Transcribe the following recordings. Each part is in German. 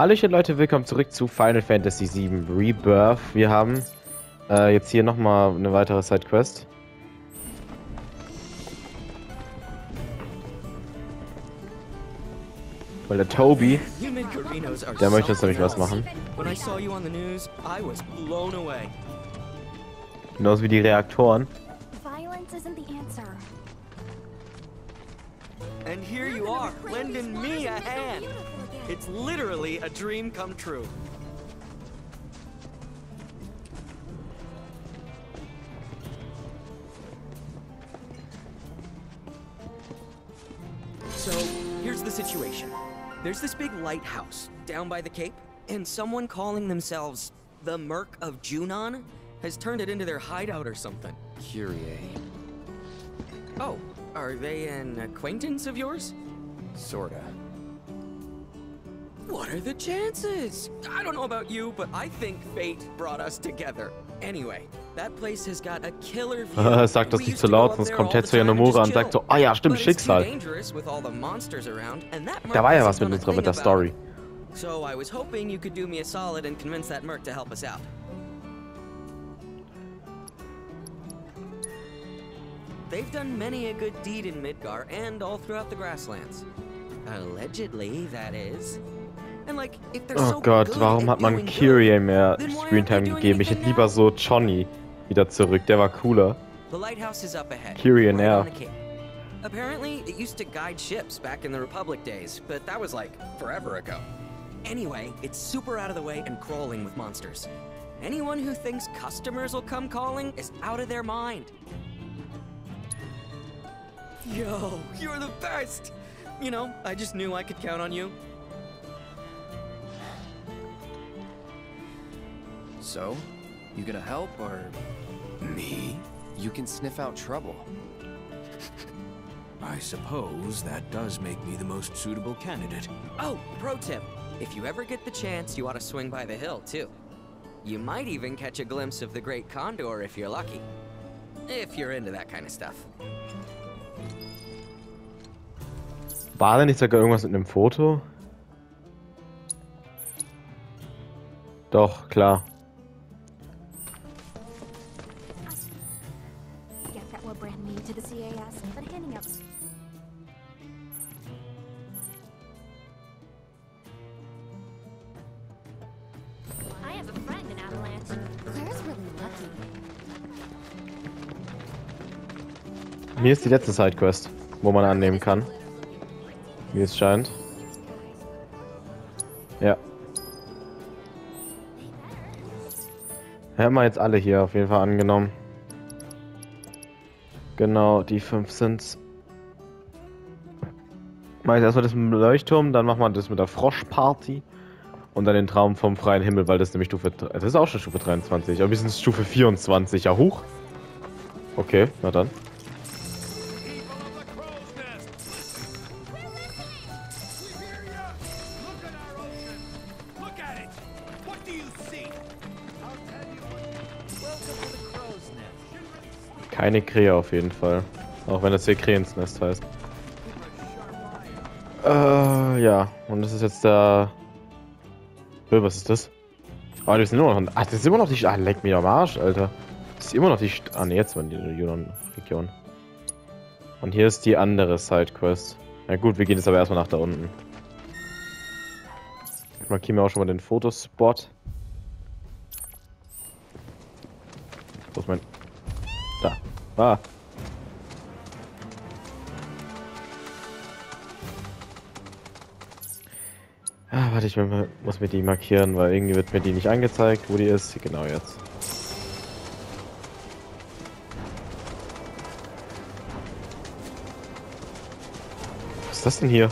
Hallöchen Leute, willkommen zurück zu Final Fantasy VII Rebirth. Wir haben äh, jetzt hier nochmal eine weitere Sidequest. Weil der Toby, der möchte uns nämlich was machen. Genauso wie die Reaktoren. And here you are, lending me a hand. It's literally a dream come true. So, here's the situation. There's this big lighthouse down by the cape, and someone calling themselves the Merc of Junon has turned it into their hideout or something. Kyrie. Oh, are they an acquaintance of yours? Sorta. What are the chances? I don't know about you, but I think fate brought us together. Anyway, that place has got a killer view. Sag das nicht zu laut, sonst kommt Tetsuya Nomura und sagt so, ah ja, stimmt, Schicksal. Da war ja was mit unserer mit der Story. So I was hoping you could do me a solid and convince that merc to help us out. They've done many a good deed in Midgar and all throughout the grasslands. Allegedly, that is. Oh Gott, warum hat man Kyrie mehr Screentime gegeben? Ich hätte lieber so Johnny wieder zurück, der war cooler. Kyrie and Air. Apparently, it used to guide ships back in the Republic days, but that was like forever ago. Anyway, it's super out of the way and crawling with monsters. Anyone who thinks customers will come calling is out of their mind. Yo, you're the best! You know, I just knew I could count on you. So, you gonna help or... Me? You can sniff out trouble. I suppose that does make me the most suitable candidate. Oh, pro tip. If you ever get the chance, you ought to swing by the hill, too. You might even catch a glimpse of the Great Condor if you're lucky. If you're into that kind of stuff. War da nicht sogar irgendwas mit einem Foto? Doch, klar. Hier ist die letzte Sidequest, wo man annehmen kann. Wie es scheint. Ja. Haben wir jetzt alle hier auf jeden Fall angenommen. Genau, die fünf sind's. Mach ich erstmal das mit dem Leuchtturm, dann machen wir das mit der Froschparty. Und dann den Traum vom freien Himmel, weil das nämlich Stufe... Das ist auch schon Stufe 23, aber wir sind Stufe 24. Ja, hoch. Okay, na dann. Keine Krähe auf jeden Fall. Auch wenn das hier Krähensnest heißt. Äh, ja. Und das ist jetzt der... Äh, was ist das? Ah, das sind immer noch... Ach, das ist immer noch die... Ah, leck mir am Arsch, Alter. Das ist immer noch die... Ah, ne, jetzt waren die Region. Und hier ist die andere Sidequest. Na gut, wir gehen jetzt aber erstmal nach da unten. Ich markiere mir auch schon mal den Fotospot. Wo ist mein... Da. Ah. Ah, warte, ich muss mir die markieren, weil irgendwie wird mir die nicht angezeigt, wo die ist. Genau jetzt. Was ist das denn hier?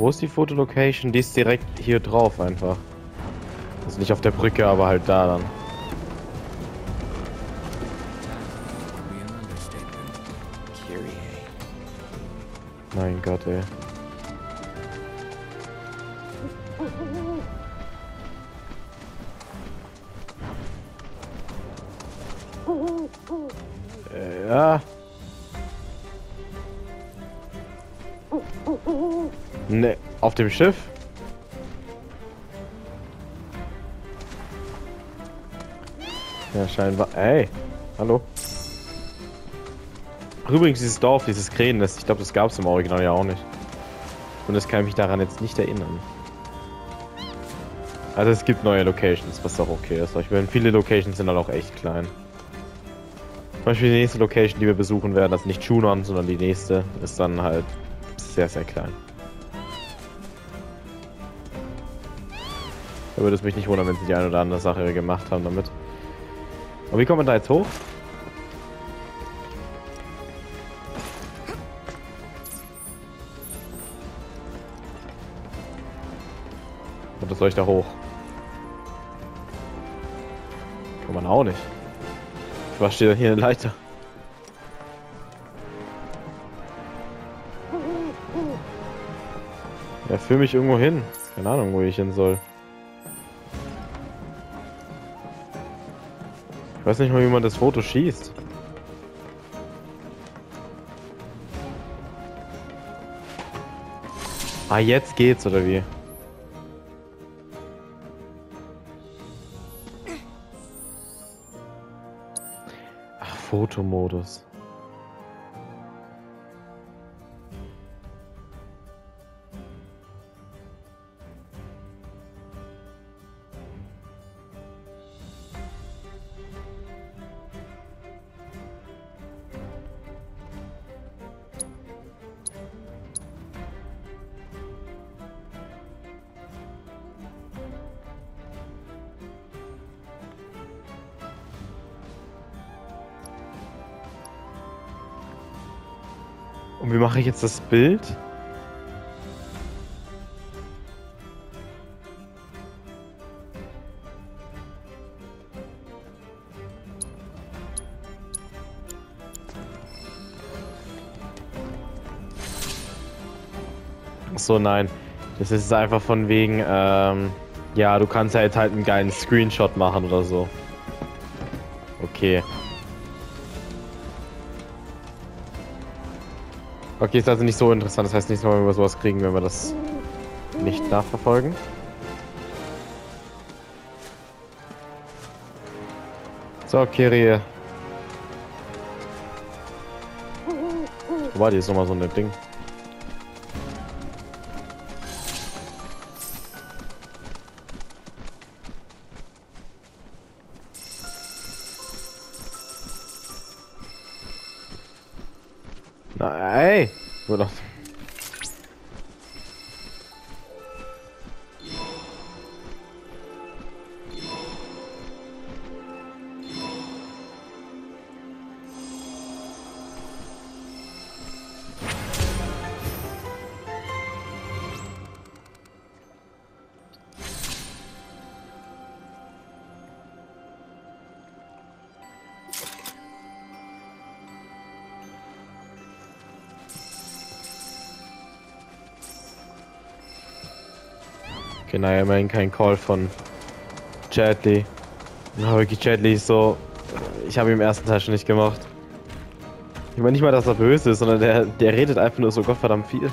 Wo ist die Fotolocation? Die ist direkt hier drauf einfach. Also nicht auf der Brücke, aber halt da dann. Mein Gott, ey. Äh, Ja. Ne, auf dem Schiff? Ja, scheinbar. Ey, hallo. Übrigens, dieses Dorf, dieses Krähennest, ich glaube, das gab es im Original ja auch nicht. Und das kann ich mich daran jetzt nicht erinnern. Also es gibt neue Locations, was auch okay ist. Ich meine, viele Locations sind dann auch echt klein. Zum Beispiel die nächste Location, die wir besuchen werden, das ist nicht Chunon, sondern die nächste, ist dann halt sehr, sehr klein. Da würde es mich nicht wundern, wenn sie die eine oder andere Sache gemacht haben damit. Aber wie kommt man da jetzt hoch? Und das soll ich da hoch? Kann man auch nicht. Was steht denn hier eine Leiter? Ja, führ mich irgendwo hin. Keine Ahnung, wo ich hin soll. Ich weiß nicht mal, wie man das Foto schießt. Ah, jetzt geht's, oder wie? Ach, Fotomodus. Und wie mache ich jetzt das Bild? So, nein. Das ist einfach von wegen, ähm, ja, du kannst ja jetzt halt einen geilen Screenshot machen oder so. Okay. Okay, ist also nicht so interessant. Das heißt, nächstes Mal, wenn wir sowas kriegen, wenn wir das nicht nachverfolgen. So, Kiri. Wo war die jetzt nochmal so ein Ding? Okay, naja, immerhin kein Call von Chadley. Na, wirklich, Chadley ist so. Ich habe ihn im ersten Teil schon nicht gemacht. Ich meine nicht mal, dass er böse ist, sondern der, der redet einfach nur so gottverdammt viel.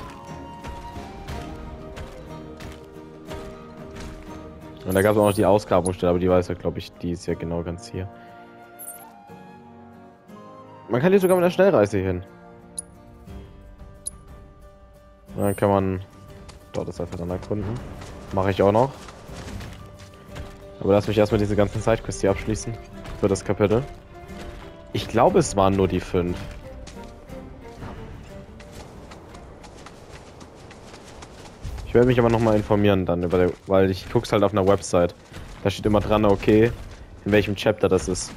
Und da gab es auch noch die Ausgrabungsstelle, aber die weiß ja, glaube ich, die ist ja genau ganz hier. Man kann hier sogar mit einer Schnellreise hin. Und dann kann man dort das einfach dann erkunden. Mache ich auch noch. Aber lass mich erstmal diese ganzen Sidequests hier abschließen. Für das Kapitel. Ich glaube, es waren nur die fünf. Ich werde mich aber nochmal informieren dann über der, weil ich guck's halt auf einer Website. Da steht immer dran, okay, in welchem Chapter das ist.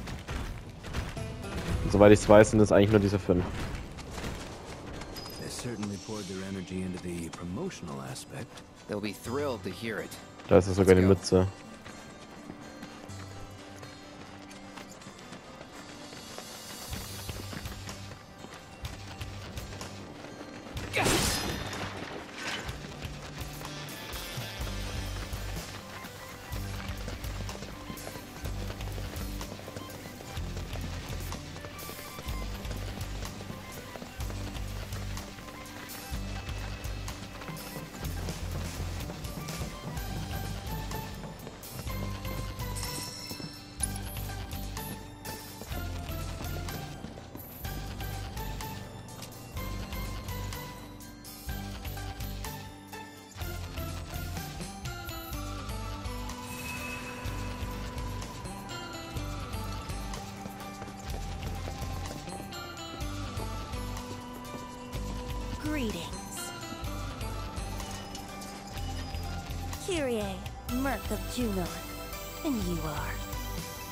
Und soweit ich es weiß, sind es eigentlich nur diese fünf. Poured their energy into the promotional aspect. They'll be thrilled to hear it. Da ist sogar die Mütze. Greetings. Kyrie, Merc of Junon. And you are.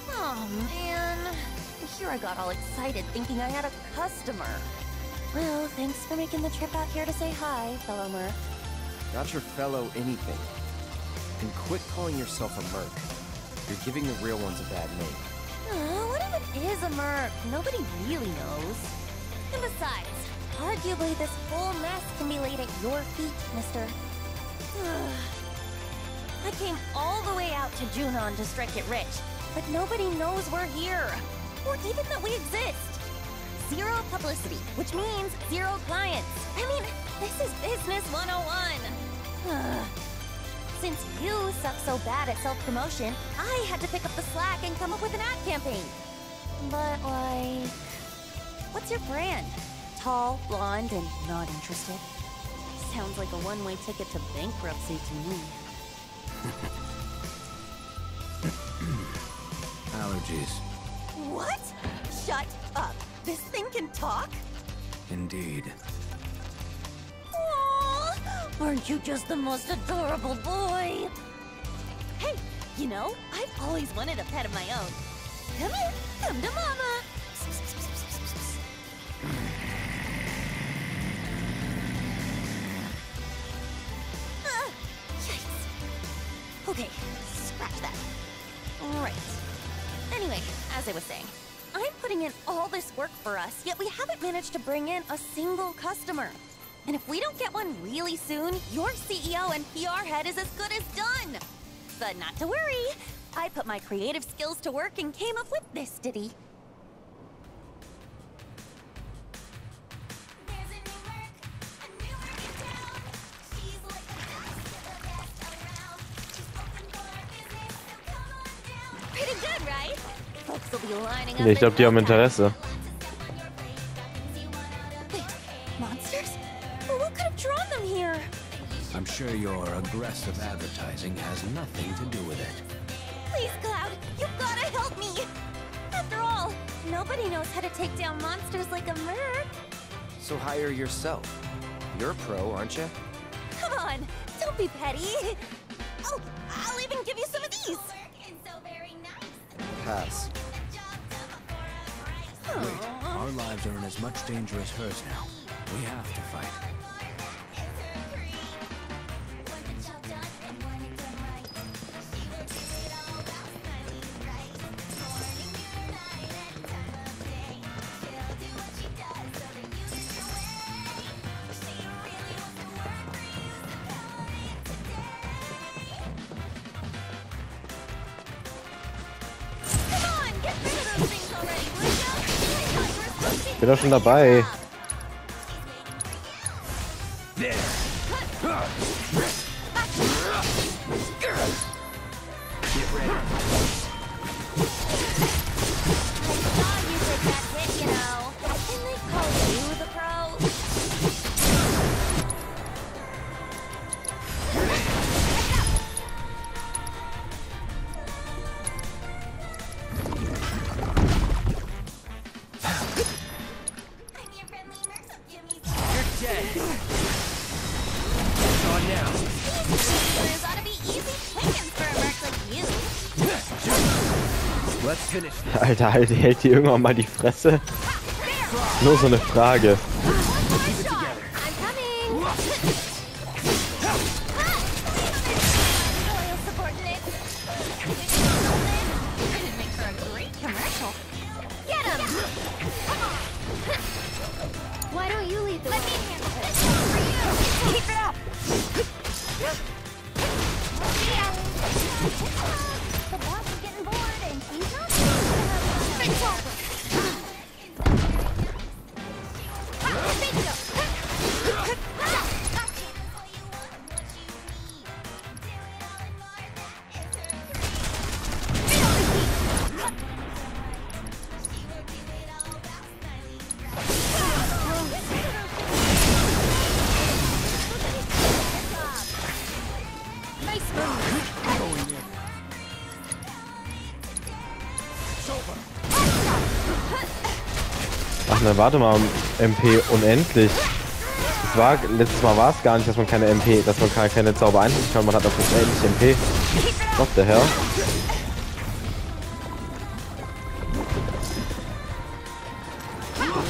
Oh, man. Here I got all excited thinking I had a customer. Well, thanks for making the trip out here to say hi, fellow Merc. Not your fellow anything. And quit calling yourself a merc. You're giving the real ones a bad name. Uh, what if it is a Merc? Nobody really knows. And besides, arguably this whole mess can be laid at your feet, mister. I came all the way out to Junon to strike it rich, but nobody knows we're here. Or even that we exist. Zero publicity, which means zero clients. I mean, this is business 101. Since you suck so bad at self-promotion, I had to pick up the slack and come up with an ad campaign. But, like... What's your brand? Tall, blonde, and not interested? Sounds like a one-way ticket to bankruptcy to me. Allergies. What? Shut up! This thing can talk? Indeed. Aw, aren't you just the most adorable boy? Hey, you know, I've always wanted a pet of my own. Come here, come to mama. Okay, scratch that. Right. Anyway, as I was saying, I'm putting in all this work for us, yet we haven't managed to bring in a single customer. And if we don't get one really soon, your CEO and PR head is as good as done. But not to worry. I put my creative skills to work and came up with this ditty. Nee, ich glaube, die haben. Interesse. Wait, monsters? Well, what could have drawn them? I'm sure your aggressive advertising has nothing to do with it. Please, Cloud, you've gotta help me! After all, nobody knows how to take down monsters like a merc. So hire yourself. You're a pro, aren't you? Come on, don't be petty. Oh, I'll even give you some of these. Pass. Our lives are in as much danger as hers now. We have to fight. Bin doch schon dabei. Alter, halt, hält die irgendwann mal die Fresse? Nur so eine Frage. Keep it up! Ne, warte mal, MP unendlich. Das war, letztes Mal war es gar nicht, dass man keine MP, dass man keine, keine Zauber einsetzen kann, man hat einfach unendlich MP. What the hell?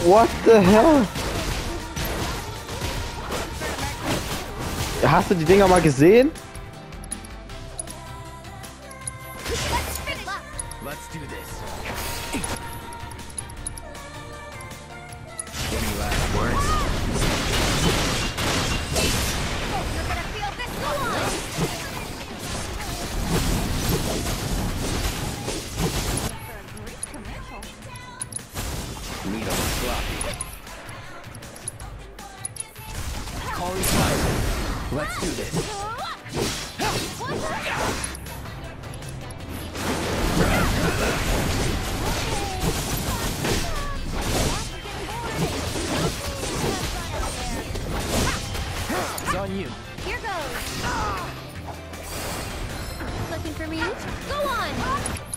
What the hell? Hast du die Dinger mal gesehen? Fire. Let's do this. It's on you. Here goes. Looking for me? Go on.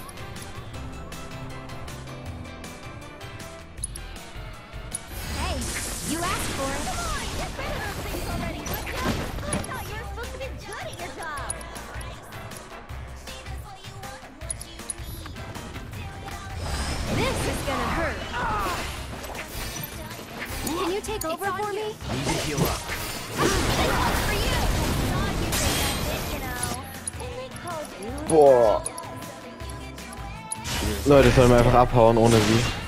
Take over for me? Need to heal up. You. You you you. Boah. Leute, sollen wir einfach abhauen ohne sie.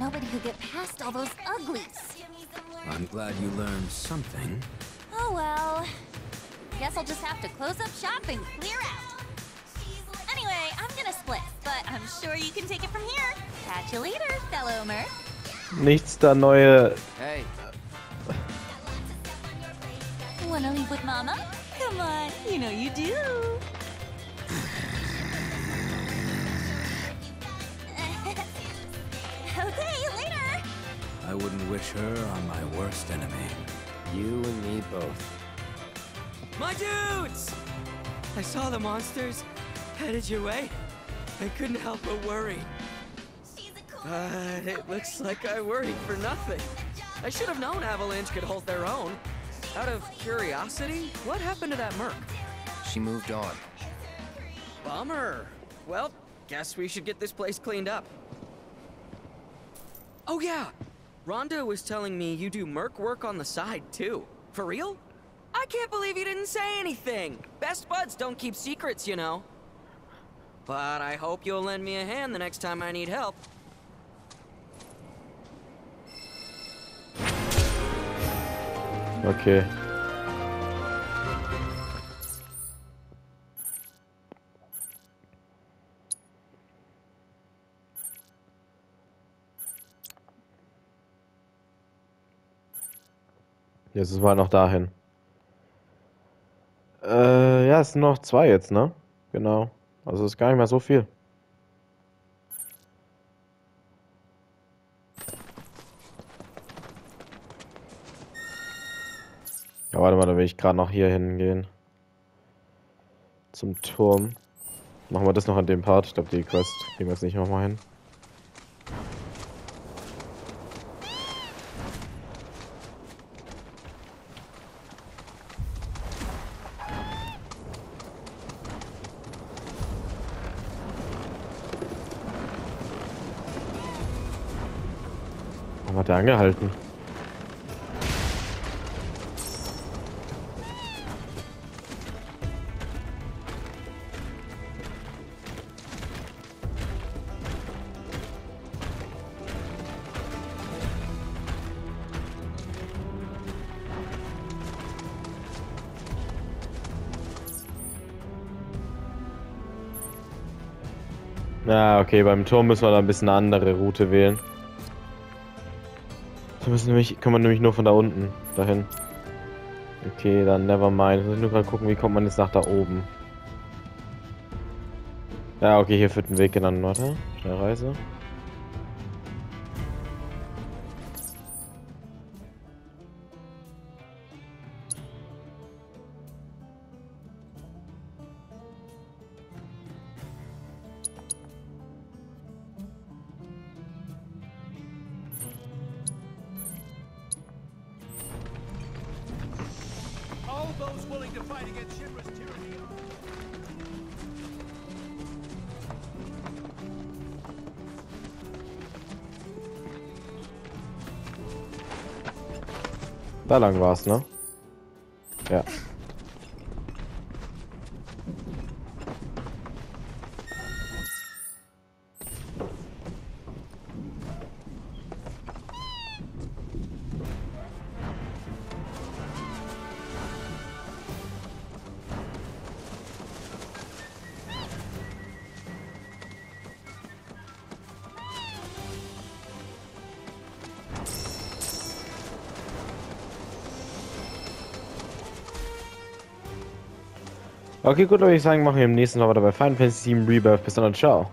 Nobody could get past all those uglies. I'm glad you learned something. Oh well. Guess I'll just have to close up shop and clear out. I'm sure you can take it from here. Catch you later, fellow merc. Nichts da neue. Hey, Wanna leave with Mama? Come on, you know you do. okay, later. I wouldn't wish her on my worst enemy. you and me both. My dudes! I saw the monsters headed your way. I couldn't help but worry. But it looks like I worried for nothing. I should have known Avalanche could hold their own. Out of curiosity, what happened to that merc? She moved on. Bummer. Well, guess we should get this place cleaned up. Oh yeah, Rhonda was telling me you do merc work on the side too. For real? I can't believe you didn't say anything. Best buds don't keep secrets, you know. But I hope you'll lend me a hand the next time I need help. Okay. Jetzt ist mal noch dahin. Äh, ja, es sind noch zwei jetzt, ne? Genau. Also ist gar nicht mehr so viel. Ja, warte mal, da will ich gerade noch hier hingehen. zum Turm. Machen wir das noch an dem Part. Ich glaube, die Quest kriegen wir jetzt nicht nochmal hin. Hat der angehalten? Ja, okay, beim Turm müssen wir da ein bisschen eine andere Route wählen. Da müssen nämlich, kann man nämlich nur von da unten dahin. Okay, dann never mind. Muss ich nur gerade gucken, wie kommt man jetzt nach da oben. Ja, okay, hier führt ein Weg genannt. Warte, Schnellreise. All Da lang war's, ne? Ja. Okay, gut, würde ich sagen, machen wir im nächsten Mal weiter bei Final Fantasy VII Rebirth. Bis dann und ciao.